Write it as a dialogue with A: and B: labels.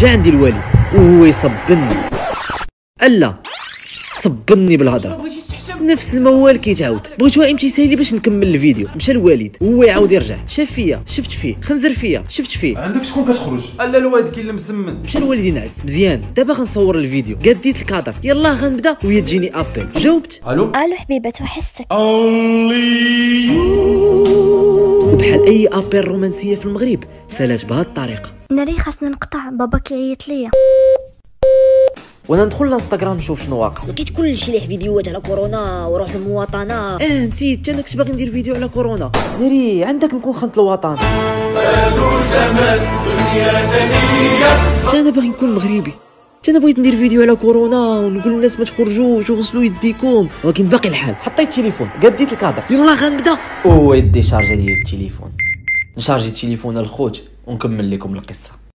A: جا عندي الوالد وهو يصبني. ألا صبني
B: بالهضرة.
A: نفس الموال كيتعاود. بغيت واحد يمشي باش نكمل الفيديو. مشى الوالد هو يعاود يرجع. شاف فيا شفت فيه. خنزر فيا شفت فيه.
C: عندك شكون كتخرج؟
B: ألا الواد كاين اللي مسمن.
A: مشى الوالد ينعس. مزيان. دابا غنصور الفيديو. قديت الكادر. يلا غنبدا وهي تجيني أبل. جاوبت.
B: ألو؟
D: ألو حبيبة وحشتك
A: وبحال أي أبل رومانسية في المغرب سالات بهذه الطريقة.
D: ناري خاصنا نقطع. بابا كيعيط ليا.
A: وأنا ندخل الانستغرام نشوف شنو واقع.
E: لقيت كل شي ليه فيديوهات على كورونا وروح المواطنه
A: آه نسيت. أنا كنت باغي ندير فيديو على كورونا. ناري عندك نكون خنت الوطن. أنا باغي نكون مغربي. أنا بغيت ندير فيديو على كورونا ونقول للناس ما تخرجوش وغسلوا يديكم. ولكن باقي الحال. حطيت التليفون. قديت الكادر. يلا غنبدأ. أو يدي شارجي ديال التليفون. نشارجي التليفون الخوت. ونكمل لكم القصة.